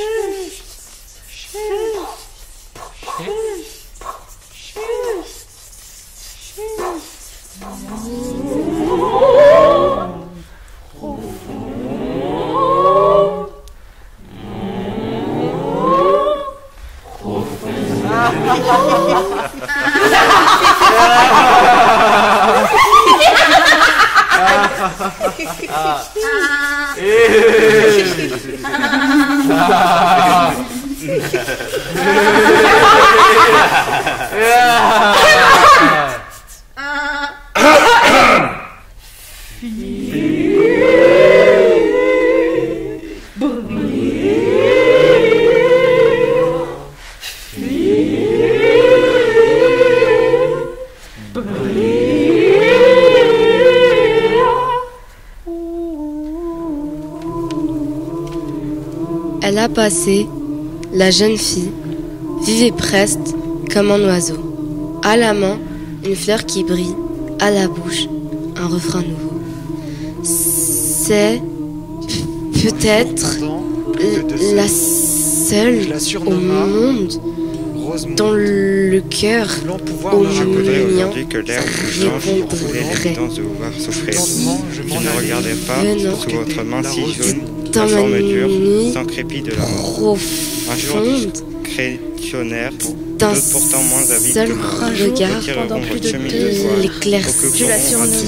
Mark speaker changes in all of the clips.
Speaker 1: え えー。yeah. A passé, la jeune fille, vivait presque comme un oiseau. À la main, une fleur qui brille, à la bouche, un refrain nouveau. C'est peut-être la seule au monde dans le cœur au
Speaker 2: Je voudrais
Speaker 1: mien
Speaker 2: aujourd'hui que l'air vous change pour vous l'évidence de vous voir souffrir. Je ne regardais pas sous votre main si jaune,
Speaker 1: dans
Speaker 2: la forme dure, sans crépit de l'amour. Un jour
Speaker 1: d'un
Speaker 2: pourtant moins avides
Speaker 1: seul
Speaker 2: que moi.
Speaker 1: regard
Speaker 3: pendant plus de deux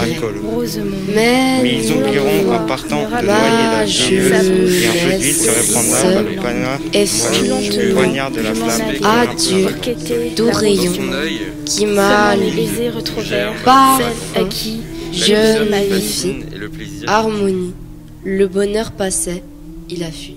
Speaker 2: alcool.
Speaker 3: Rosemont.
Speaker 1: Mais,
Speaker 2: Mais ils oublieront en partant de noyer la
Speaker 1: je
Speaker 2: et un peu d'huile se répandra par le poignard de la flamme.
Speaker 1: Adieu, doux rayon qui m'a Par
Speaker 3: à qui
Speaker 1: jeune
Speaker 3: ma vie.
Speaker 1: fille,
Speaker 4: et le plaisir.
Speaker 1: harmonie. Le bonheur passait, il a fui.